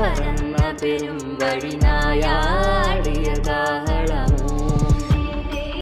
रपेबिना